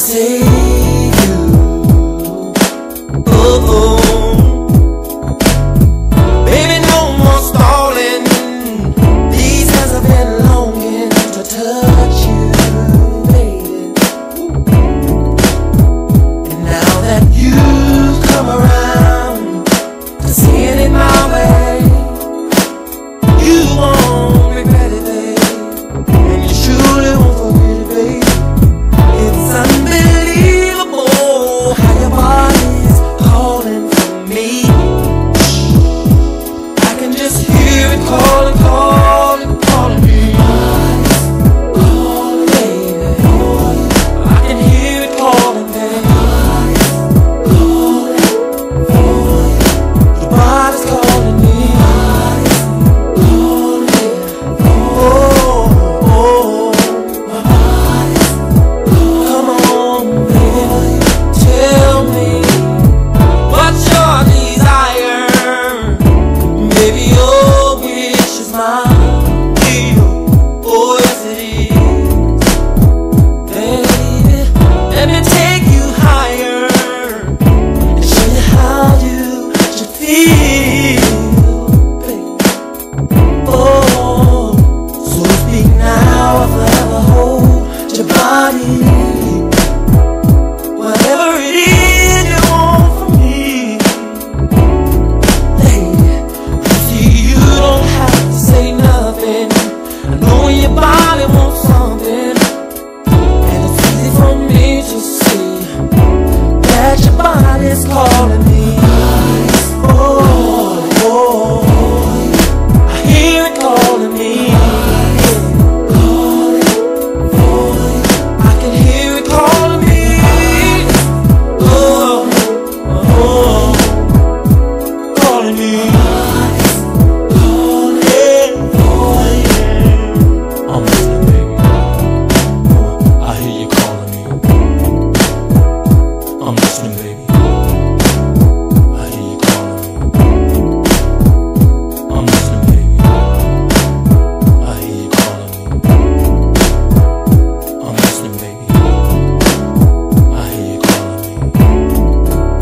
Say.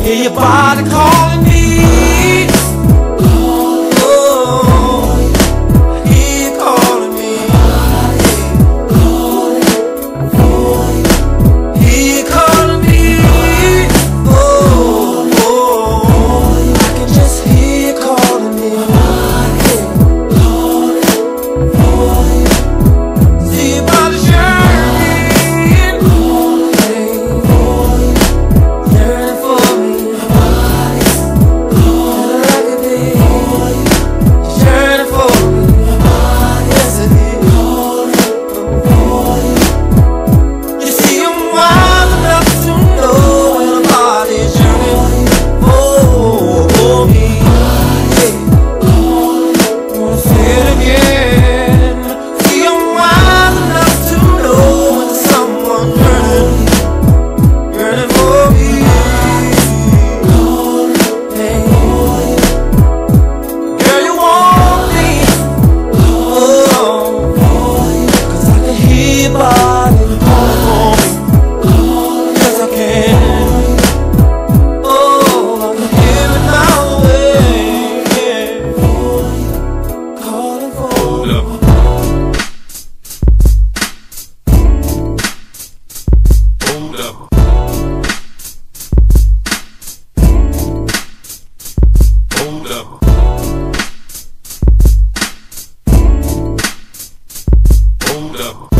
и падает. up.